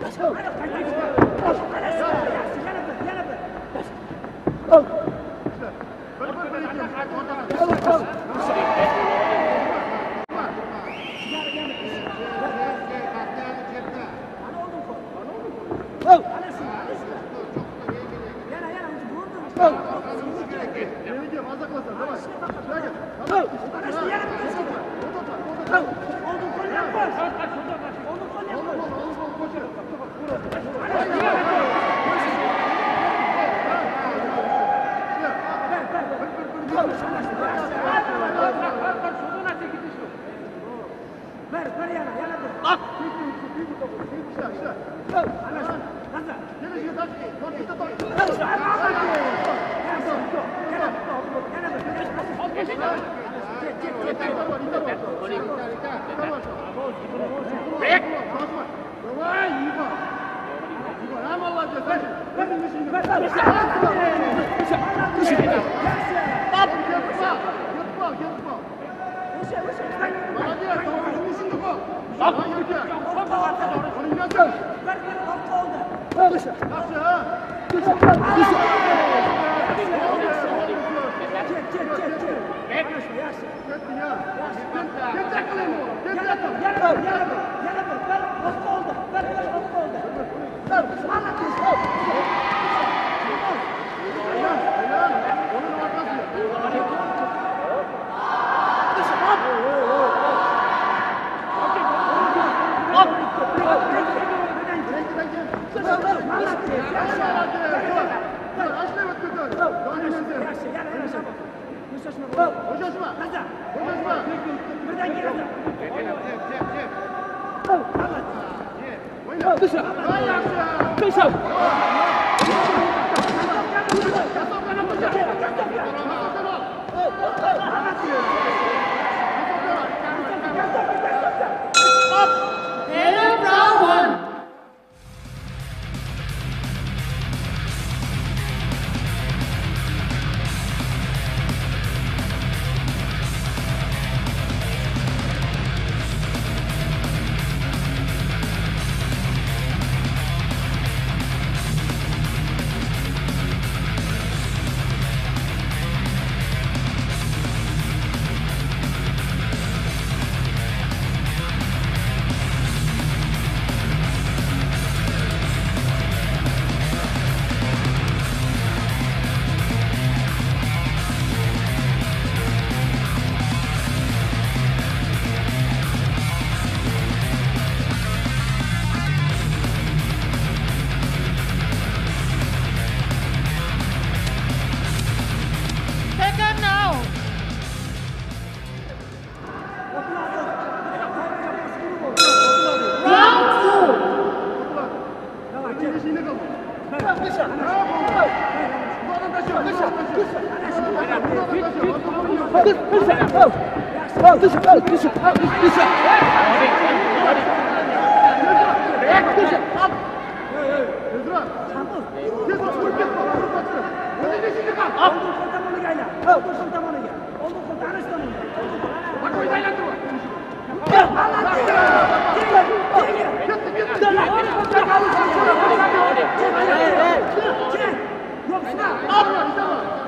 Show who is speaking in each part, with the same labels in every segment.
Speaker 1: Oh! Молодец, Bak. Onu inatın. Nasıl ha? Güzel. Güzel. Yarabbi, yarabbi, yarabbi, ben hasta oldum, ben hasta oldum. Dışarı. Up!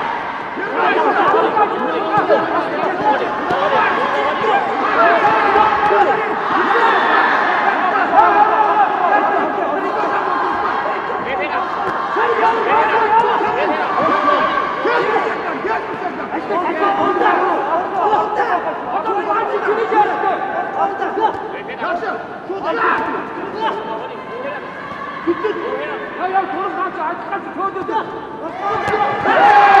Speaker 1: Bitti. Hayır, doğru kaçtı. Artık kaçtı. Doğru dedi. Doğru dedi.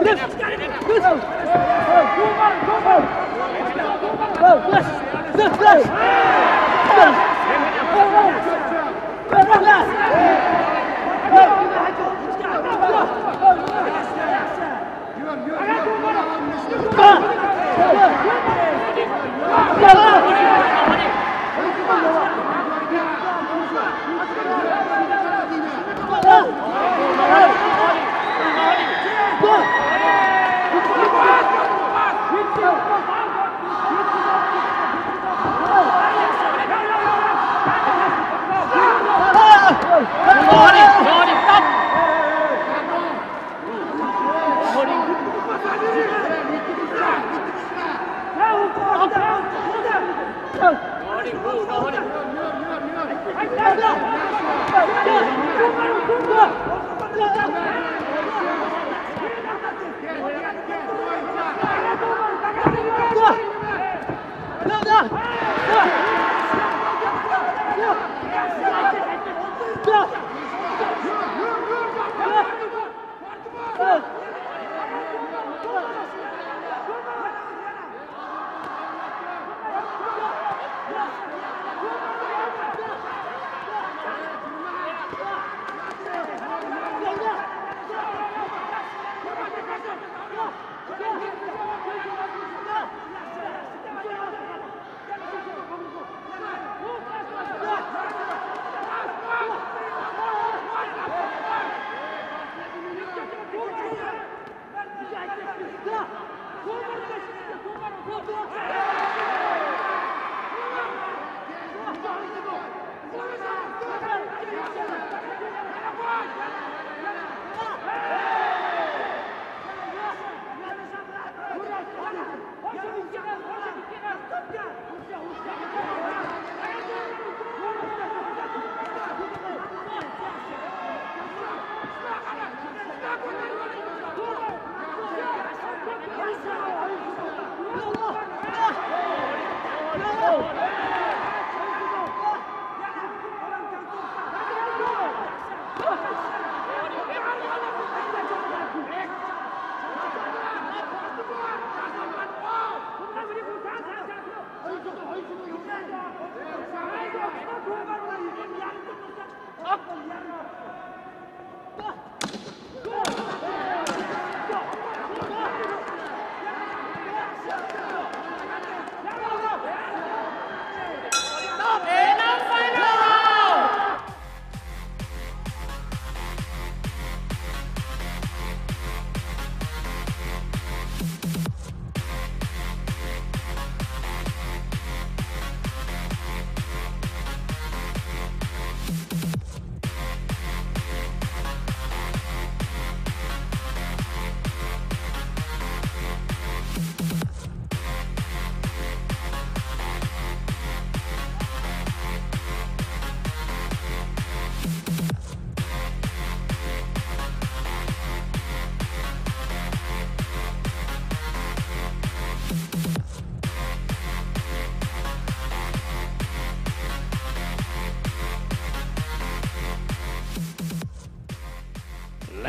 Speaker 1: Go! Yeah.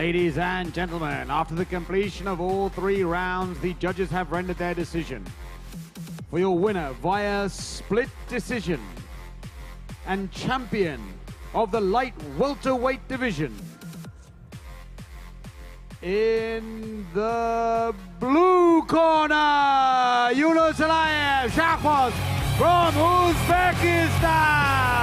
Speaker 2: Ladies and gentlemen, after the completion of all three rounds, the judges have rendered their decision. For your winner via split decision and champion of the light welterweight division, in the blue corner, Yunus Alayev Shakhmos from Uzbekistan.